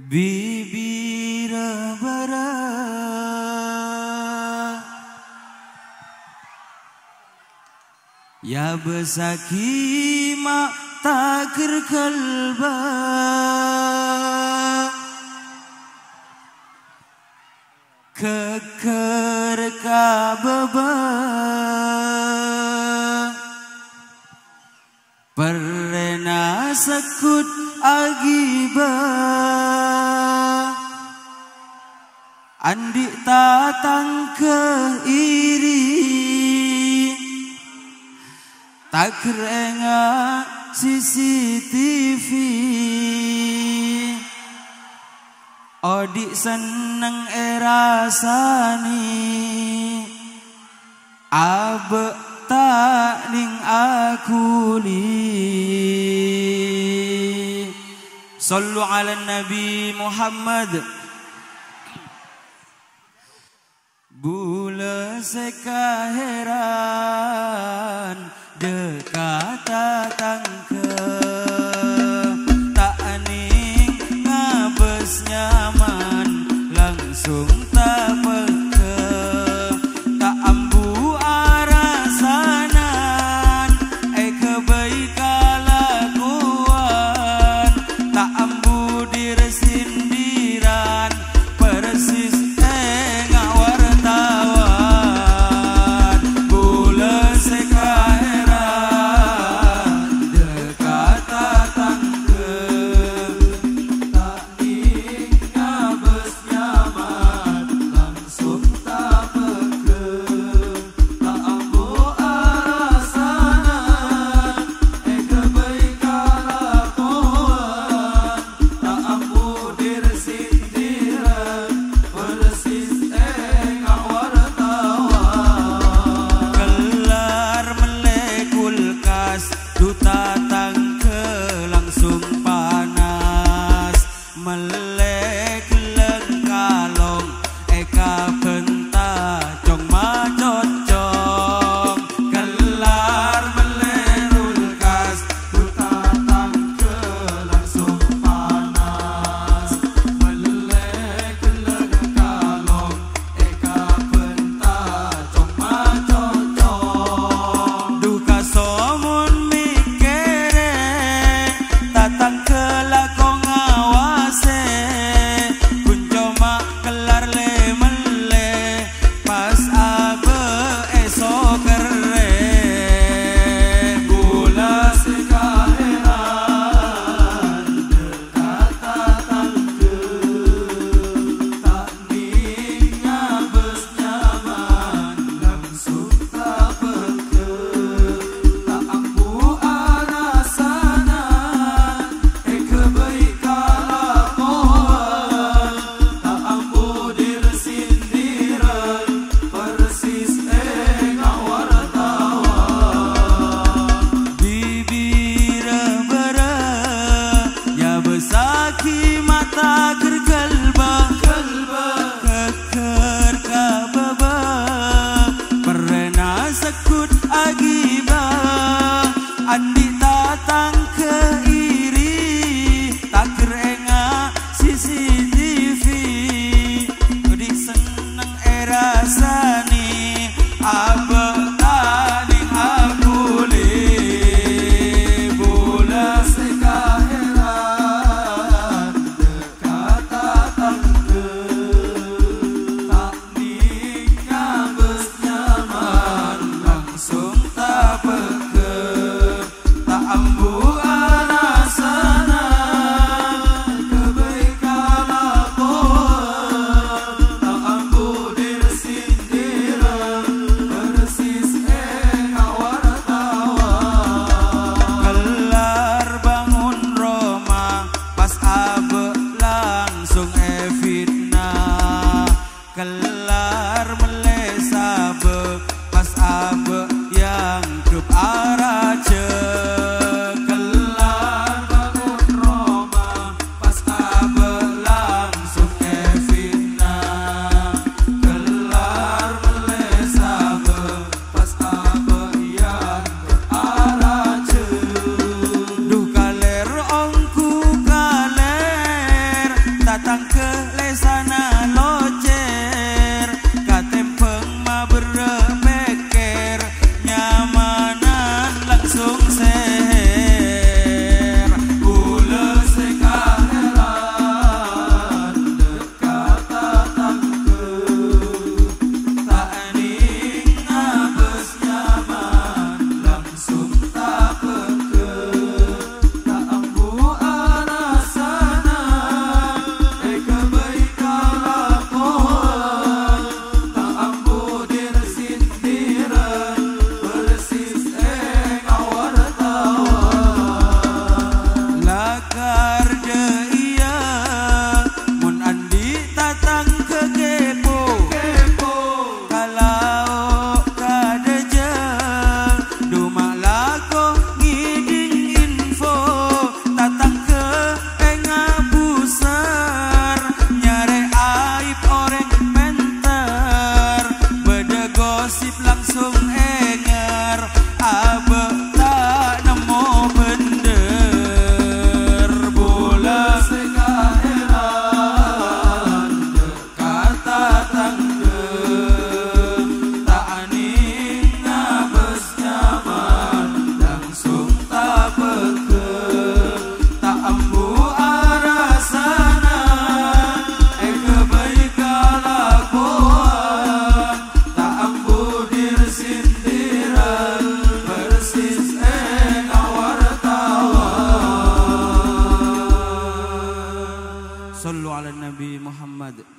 bibir bara Ya besaki mak takir kalba. Keker kababa. Perena sekut agiba. Andi tatang ke iri Tak kerenga CCTV Odik seneng era sani Abe tak ning aku li Sallu ala Nabi Muhammad Bula sekaheran Dekat datang Tak aning ngabes nyaman Langsung tak rasa.